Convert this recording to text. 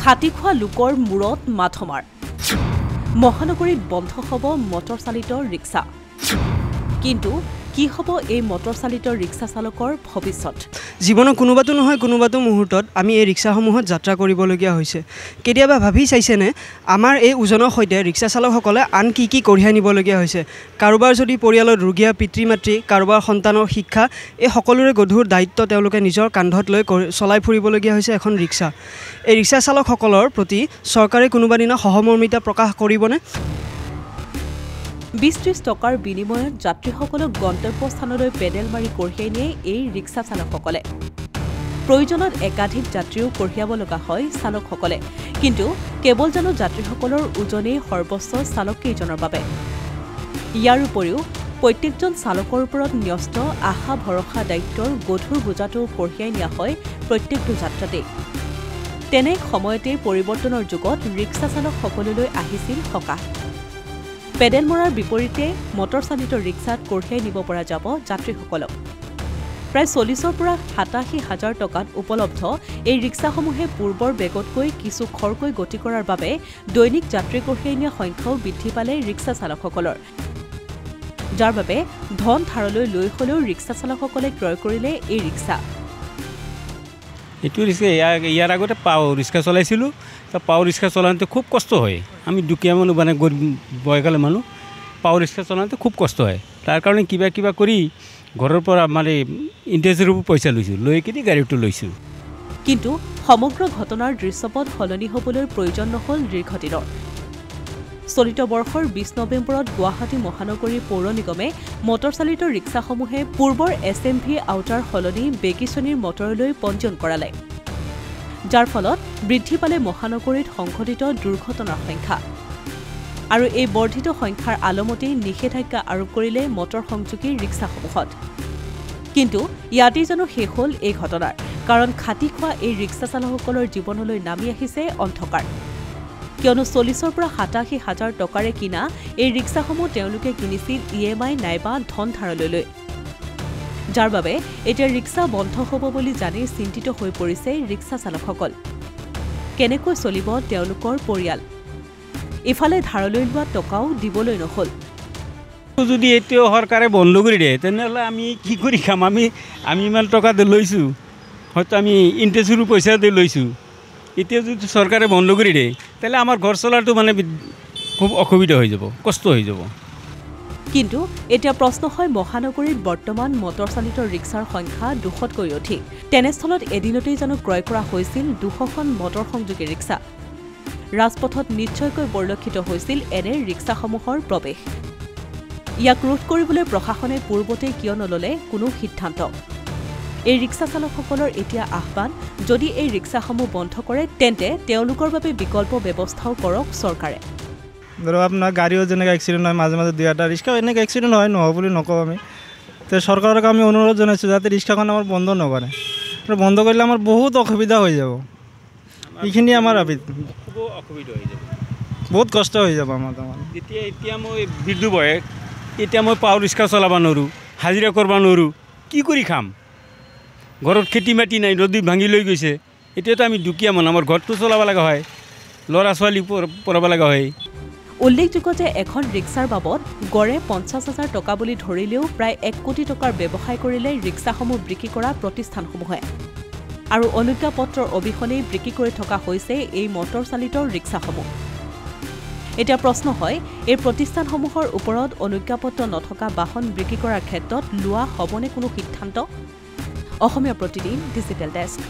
খাটি খোৱা লোকৰ মূৰত মাথমাৰ। মহানগৰীত বন্ধ হ'ব মটৰ চালিত ৰিক্সা। কিন্তু কি হ'ব এই মটৰ চালিত ৰিক্সা চালকৰ ভৱিষ্যত? জীৱনৰ কোনোবাটো নহয় কোনোবাটো মুহূৰ্তত আমি এই ৰিক্সাসমূহত যাত্ৰা কৰিবলগীয়া হৈছে। কেতিয়াবা ভাবি চাইছেনে আমাৰ এই ওজনৰ সৈতে ৰিক্সা চালকসকলে আন কি কি কঢ়িয়াই নিবলগীয়া হৈছে? কাৰোবাৰ যদি পৰিয়ালত ৰোগীয়া পিতৃ মাতৃ কাৰোবাৰ সন্তানৰ শিক্ষা এই সকলোৰে গধুৰ দায়িত্ব তেওঁলোকে নিজৰ কান্ধত লৈ চলাই ফুৰিবলগীয়া হৈছে এখন ৰিক্সা। এই ৰিক্সা চালকসকলৰ প্ৰতি চৰকাৰে কোনোবা দিনা সহমৰ্মিতা প্ৰকাশ কৰিবনে? বিছ ত্ৰিছ টকাৰ বিনিময়ত যাত্ৰীসকলক গন্তব্যস্থানলৈ পেডেল মাৰি কঢ়িয়াই নিয়ে এই ৰিক্সা চালকসকলে। প্ৰয়োজনত একাধিক যাত্ৰীও কঢ়িয়াব লগা হয় চালকসকলে। কিন্তু কেৱল জানো যাত্ৰীসকলৰ ওজনেই সৰ্বোচ্চ চালককেইজনৰ বাবে। ইয়াৰ উপৰিও প্ৰত্যেকজন চালকৰ ওপৰত ন্যস্ত আশা ভৰসা দায়িত্বৰ গধুৰ বোজাটো কঢ়িয়াই নিয়া হয় প্ৰত্যেকটো যাত্ৰাতেই। তেনে সময়তেই পৰিৱৰ্তনৰ যুগত ৰিক্সা চালকসকললৈ আহিছিল সকাহ। পেডেল মৰাৰ বিপৰীতে মটৰ চালিত ৰিক্সাত কঢ়িয়াই নিব পৰা যাব যাত্ৰীসকলক। প্ৰায় চল্লিছৰ পৰা সাতাশী হাজাৰ টকাত উপলব্ধ এই ৰিক্সাসমূহে পূৰ্বৰ বেগতকৈ কিছু খৰকৈ গতি কৰাৰ বাবে দৈনিক যাত্ৰী কঢ়িয়াই নিয়া সংখ্যাও বৃদ্ধি পালে ৰিক্সা চালকসকলৰ। যাৰ বাবে ধন ধাৰলৈ লৈ হ'লেও ৰিক্সা চালকসকলে ক্ৰয় কৰিলে এই ৰিক্সা। এইটো ৰিক্সা ইয়াৰ ইয়াৰ আগতে পাও ৰিক্সা চলাইছিলোঁ। পাও ৰিক্সা চলাওঁতে খুব কষ্ট হয়। আমি দুখীয়া মানুহ মানে বয়কালৰ মানুহ পাও ৰিক্সা চলাওঁতে খুব কষ্ট হয়। তাৰ কাৰণে কিবা কিবা কৰি ঘৰৰ পৰা মানে ইণ্টাৰেষ্টৰ পইচা লৈছোঁ লৈ কিনি গাড়ীটো লৈছোঁ। কিন্তু সমগ্ৰ ঘটনাৰ দৃশ্যপট সলনি হ'বলৈ প্ৰয়োজন নহ'ল দীৰ্ঘদিনৰ। চলিত বৰ্ষৰ বিছ নৱেম্বৰত গুৱাহাটী মহানগৰী পৌৰ নিগমে মটৰ চালিত ৰিক্সাসমূহে পূৰ্বৰ এছ এম ভি আউটাৰ সলনি বেগী শ্ৰেণীৰ মটৰলৈ পঞ্জীয়ন কৰালে। যাৰ ফলত বৃদ্ধি পালে মহানগৰীত সংঘটিত দুৰ্ঘটনাৰ সংখ্যা। আৰু এই বৰ্ধিত সংখ্যাৰ আলমতেই নিষেধাজ্ঞা আৰোপ কৰিলে মটৰ সংযোগী ৰিক্সাসমূহত। কিন্তু ইয়াতেই জানো শেষ হ'ল এই ঘটনাৰ কাৰণ খাটি খোৱা এই ৰিক্সা চালকসকলৰ জীৱনলৈ নামি আহিছে অন্ধকাৰ। কিয়নো চল্লিছৰ পৰা সাতাশী হাজাৰ টকাৰে কিনা এই ৰিক্সাসমূহ তেওঁলোকে কিনিছিল ই এম আই নাইবা ধন ধাৰলৈ লৈ যাৰ বাবে এতিয়া ৰিক্সা বন্ধ হ'ব বুলি জানি চিন্তিত হৈ পৰিছে ৰিক্সা চালকসকল। কেনেকৈ চলিব তেওঁলোকৰ পৰিয়াল? ইফালে ধাৰলৈ লোৱা টকাও দিবলৈ নহ'ল। যদি এতিয়াও চৰকাৰে বন্ধ কৰি দিয়ে তেনেহ'লে আমি কি কৰি খাম? আমি আমি ইমান টকা লৈছোঁ। হয়তো আমি ইণ্টাৰেষ্টৰো পইচা দি লৈছোঁ। এতিয়া যদি চৰকাৰে বন্ধ কৰি দিয়ে তেতিয়াহ'লে আমাৰ ঘৰ চলাটো মানে খুব অসুবিধা হৈ যাব কষ্ট হৈ যাব। কিন্তু এতিয়া প্ৰশ্ন হয় মহানগৰীত বৰ্তমান মটৰ চালিত ৰিক্সাৰ সংখ্যা দুশতকৈ অধিক। তেনেস্থলত এদিনতেই জানো ক্ৰয় কৰা হৈছিল দুশখন মটৰ সংযোগী ৰিক্সা। ৰাজপথত নিশ্চয়কৈ পৰিলক্ষিত হৈছিল এনে ৰিক্সাসমূহৰ প্ৰৱেশ। ইয়াক ৰোধ কৰিবলৈ প্ৰশাসনে পূৰ্বতেই কিয় নললে কোনো সিদ্ধান্ত? এই ৰিক্সা চালকসকলৰ এতিয়া আহ্বান যদি এই ৰিক্সাসমূহ বন্ধ কৰে তেন্তে তেওঁলোকৰ বাবে বিকল্প ব্যৱস্থাও কৰক চৰকাৰে। ধৰক আপোনাৰ গাড়ীও যেনেকৈ এক্সিডেণ্ট হয় মাজে মাজে দুই এটা ৰিক্সাও এনেকৈ এক্সিডেণ্ট হয় নহয় বুলি নকওঁ আমি। তো চৰকাৰক আমি অনুৰোধ জনাইছোঁ যাতে ৰিক্সাখন আমাৰ বন্ধ নকৰে আৰু বন্ধ কৰিলে আমাৰ বহুত অসুবিধা হৈ যাব। এইখিনি আমাৰ আবি- খুব অসুবিধা হৈ যাব। বহুত কষ্ট হৈ যাব আমাৰ তাৰমানে যেতিয়া এতিয়া মই বৃদ্ধ বয়স এতিয়া মই পাও ৰিক্সা চলাব নোৱাৰোঁ হাজিৰা কৰিব নোৱাৰোঁ কি কৰি খাম? ঘৰত খেতি মাটি নাই নদী ভাঙি লৈ গৈছে। এতিয়াতো আমি দুখীয়া মানুহ আমাৰ ঘৰটো চলাব লগা হয় ল'ৰা ছোৱালী পঢ়- পঢ়াব লগা হয়। উল্লেখযোগ্য যে এখন ৰিক্সাৰ বাবদ গড়ে পঞ্চাছ হাজাৰ টকা বুলি ধৰিলেও প্ৰায় এক কোটি টকাৰ ব্যৱসায় কৰিলে ৰিক্সাসমূহ বিক্ৰী কৰা প্ৰতিষ্ঠানসমূহে। আৰু অনুজ্ঞাপত্ৰৰ অবিহনেই বিক্ৰী কৰি থকা হৈছে এই মটৰ চালিত ৰিক্সাসমূহ। এতিয়া প্ৰশ্ন হয় এই প্ৰতিষ্ঠানসমূহৰ ওপৰত অনুজ্ঞাপত্ৰ নথকা বাহন বিক্ৰী কৰাৰ ক্ষেত্ৰত লোৱা হ'বনে কোনো সিদ্ধান্ত? Asomiya Pratidin digital desk